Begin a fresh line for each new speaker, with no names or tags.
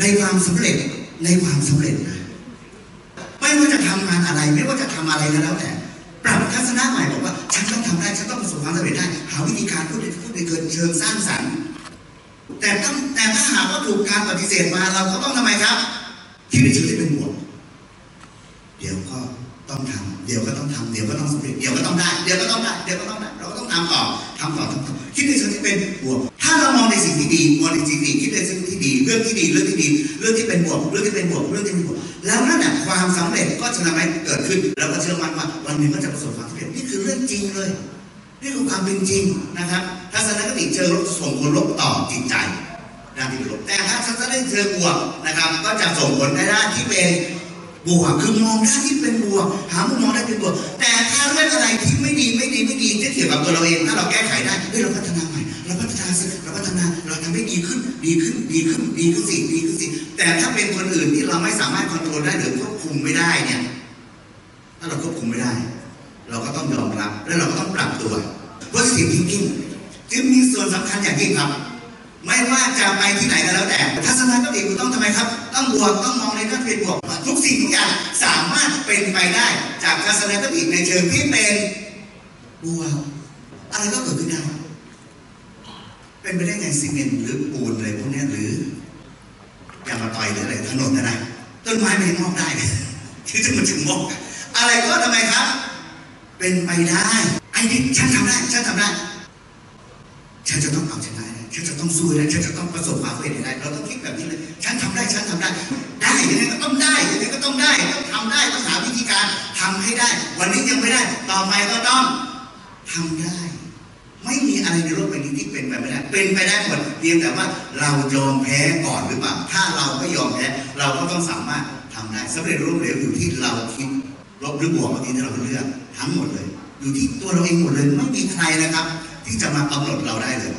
ในความสำเร็จในความสำเร็จนะไม่ว่าจะทำงานอะไร ไม่ว่าจะทำอะไรก็แล้วแต่ปรับทัศนะใหม่บอกว่า ฉันต้องทำได้ฉันต้องประสบความสำเร็จได้ หาวิธีการพูดในพูดในเกินเชิงสร้างสรรค์ แต่ต้องแต่ถ้าหากว่าถูกการปฏิเสธมาเราก็ต้องทำไมครับ ที่ในชีวิตที่เป็นบวกเดี๋ยวก็ต้องทำเดี๋ยวก็ต้องทำเดี๋ยวก็ต้องสำเร็จเดี๋ยวก็ต้องได้ เดี๋ยวก็ต้องได้เดี๋ยวก็ต้องได้เราก็ต้องทำต่อทำต่อทำต่อคิดในสิ่งที่เป็นบวก ถ้าเรามองในสิ่งที่ดีมองในสิ่งที่ดีคิดในสิ่งที่ดี รื่องที่ดีเรื่องที่ดี เรื่องที่เป็นบวกเรื่องที่เป็นบวกเรื่องที่เป็นบวกแล้วนั่นแหละความสำเร็จก็จะทำให้เกิดขึ้นแล้วก็เชื่อมั่นว่าวันหนึ่งก็จะประสบความสำเร็จนี่คือเรื่องจริงเลยนี่คือความเป็นจริงนะครับทัศนคติเชิงลบส่งผลลบต่อจิตใจด้านที่ลบแต่ถ้าทัศนคติเชิงบวกนะครับ ก็จะส่งผลในด้านที่เป็นบวกคือมองด้านที่เป็นบวกหามุมมองได้เป็นบวก แต่ถ้าเรื่องอะไรที่ไม่ดีไม่ดีไม่ดีที่เกี่ยวกับตัวเราเองถ้าเราแก้ไขได้เฮ้ยเราพัฒ ให้ดีขึ้น ดีขึ้น ดีขึ้น ดีขึ้นสิ ดีขึ้นสิ แต่ถ้าเป็นคนอื่นที่เราไม่สามารถควบคุมได้หรือควบคุมไม่ได้เนี่ย ถ้าเราควบคุมไม่ได้ เราก็ต้องยอมรับ และเราก็ต้องปรับตัว positive thinking จึงมีส่วนสำคัญอย่างยิ่งครับ ไม่ว่าจะไปที่ไหนก็แล้วแต่ ทัศนคติคุณต้องทำไมครับ ต้องบวก ต้องมองในด้านเป็นบวก ทุกสิ่งทุกอย่างสามารถเป็นไปได้ จากทัศนคติในเชิงที่เป็นบวกอะไรก็เกิดขึ้นได้ เป็นไปได้ไงซีเมนต์หรือปูนอะไรพวกนี้หรืออย่ามาต่อยหรืออะไรถนนนะนะต้นไม้ไม่งอกได้ที่จะมันถึงงอกอะไรก็ทำไมครับ เป็นไปได้ไอ้นี่ฉันทำได้ฉันทำได้ฉันจะต้องเอาชนะได้ฉันจะต้องสู้ได้ฉันจะต้องประสบความสำเร็จได้เราต้องคิดแบบนี้เลยฉันทำได้ฉันทำได้ ได้ยังไงก็ต้องได้ยังไงก็ต้องได้ต้องทำได้ต้องหาวิธีการทำให้ได้ วันนี้ยังไม่ได้ ต่อไปก็ต้องทำได้ ไม่มีอะไรในโลกใบนี้ที่เป็นไปไม่ได้ เป็นไปได้หมดเพียงแต่ว่าเรายอมแพ้ก่อนหรือเปล่า ถ้าเราไม่ยอมแพ้เราก็ต้องสามารถทำได้สำเร็จรูปเหลวอยู่ที่เราคิดลบหรือบวกเมื่อกี้ที่เราเลือกทั้งหมดเลย อยู่ที่ตัวเราเองหมดเลยไม่มีใครนะครับ ที่จะมากำหนดเราได้เลย